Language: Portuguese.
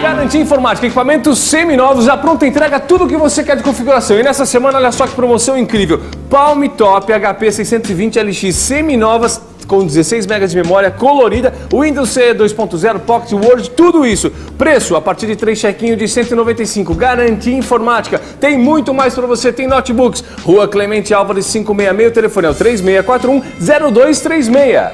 Garantia Informática, equipamentos seminovos, já pronta entrega, tudo o que você quer de configuração. E nessa semana, olha só que promoção incrível. Palm Top HP 620 LX seminovas com 16 MB de memória colorida, Windows CE 2.0, Pocket Word, tudo isso. Preço a partir de 3 chequinhos de 195. Garantia informática. Tem muito mais para você. Tem notebooks. Rua Clemente Álvares 566, o telefone é o 3641 0236.